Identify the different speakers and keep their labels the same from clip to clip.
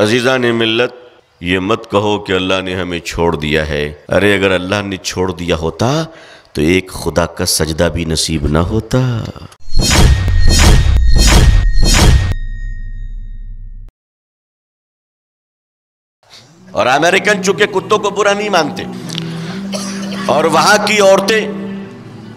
Speaker 1: अजीज़ा ने मिल्लत, ये मत कहो कि अल्लाह ने हमें छोड़ दिया है। अरे, अगर अल्लाह ने छोड़ दिया होता तो एक खुदा का सजदा भी नसीब ना होता। और अमेरिकन चूँकि कुत्तों को बुरा नहीं मानते। और वहाँ की औरतें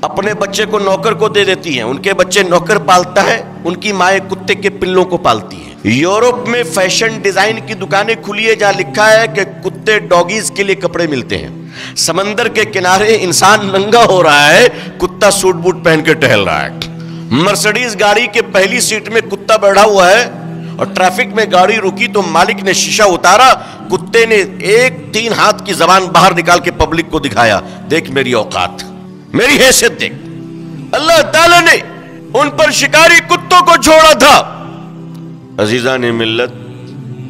Speaker 1: अपने बच्चे को नौकर को दे देती हैं। उनके बच्चे नौकर पालता है, उनकी माए कुत्ते के पिल्लों को पालती है। यूरोप में फ़ैशन डिज़ाइन की दुकानें खुली है जहाँ लिखा है कि कुत्ते डॉगीज के लिए कपड़े मिलते हैं। समंदर के किनारे इंसान नंगा हो रहा है, कुत्ता सूट बूट पहन के टहल रहा है। मर्सिडीज गाड़ी के पहली सीट में कुत्ता बैठा हुआ है और ट्रैफ़िक में गाड़ी रुकी तो मालिक ने शीशा उतारा, कुत्ते ने एक तीन हाथ की जबान बाहर निकाल के पब्लिक को दिखाया। देख मेरी औकात, मेरी हैसियत देख। अल्लाह ताला ने उन पर शिकारी कुत्तों को छोड़ा था। अजीजा ने मिल्लत,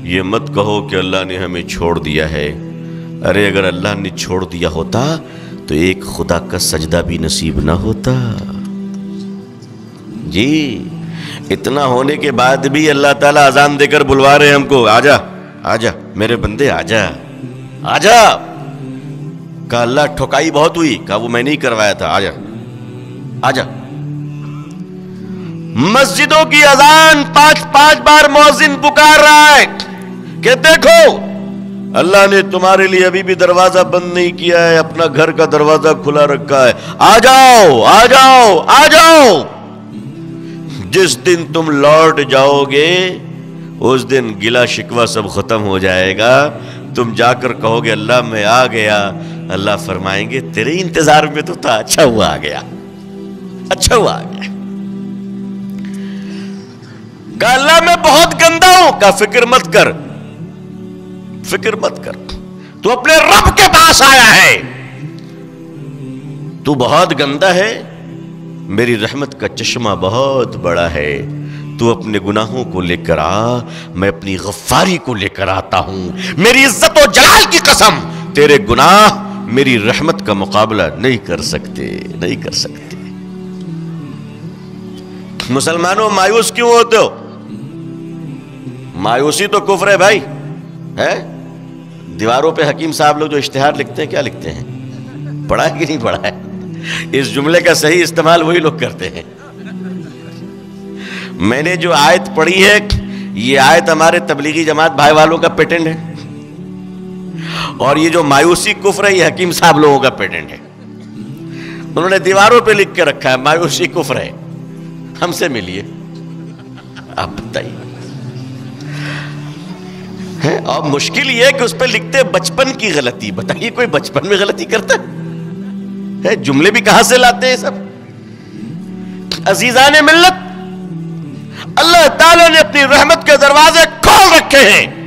Speaker 1: ये मत कहो कि अल्लाह ने हमें छोड़ दिया है। अरे, अगर अल्लाह ने छोड़ दिया होता तो एक खुदा का सजदा भी नसीब ना होता। जी, इतना होने के बाद भी अल्लाह ताला अजान देकर बुलवा रहे हमको। आजा आजा, मेरे बंदे, आजा। आजा! का अल्लाह ठोकाई बहुत हुई कहा वो मैंने ही करवाया था। आजा आजा। मस्जिदों की अजान पाँच पाँच बार मौजिन पुकार रहा है कि देखो, अल्लाह ने तुम्हारे लिए अभी भी दरवाज़ा बंद नहीं किया है, अपना घर का दरवाज़ा खुला रखा है। आ जाओ आ जाओ आ जाओ। जिस दिन तुम लौट जाओगे, उस दिन गिला शिकवा सब खत्म हो जाएगा। तुम जाकर कहोगे, अल्लाह मैं आ गया। अल्लाह फरमाएँगे, तेरे इंतज़ार में तो था अच्छा हुआ आ गया। अच्छा हुआ आ गया। अल्लाह मैं बहुत गंदा हूँ, का फ़िक्र मत कर। फ़िक्र मत कर। तू अपने रब के पास आया है। तू बहुत गंदा है। मेरी रहमत का चश्मा बहुत बड़ा है। तू अपने गुनाहों को लेकर आ, मैं अपनी गफ्फारी को लेकर आता हूँ। मेरी इज़्ज़त और जलाल की कसम, तेरे गुनाह मेरी रहमत का मुकाबला नहीं कर सकते, नहीं कर सकते। मुसलमानों मायूस क्यों होते हो? मायूसी तो कुफर है भाई। है? दीवारों पे हकीम साहब लोग जो इश्तेहार लिखते हैं, क्या लिखते हैं? पढ़ा है कि नहीं पढ़ा है? इस जुमले का सही इस्तेमाल वही लोग करते हैं। मैंने जो आयत पढ़ी है, ये आयत हमारे तबलीगी जमात भाई वालों का पेटेंट है। और ये जो मायूसी कुफर है, ये हकीम साहब लोगों का पेटेंट है। उन्होंने दीवारों पे लिख के रखा है, मायूसी कुफर है। हमसे मिलिए। आप बताइए। है? और मुश्किल ये है कि उस पर लिखते बचपन की गलती। बताइए, कोई बचपन में गलती करता है? जुमले भी कहाँ से लाते हैं सब? अजीजा ने मिल्लत। अल्लाह ताला ने अपनी रहमत के दरवाजे खोल रखे हैं।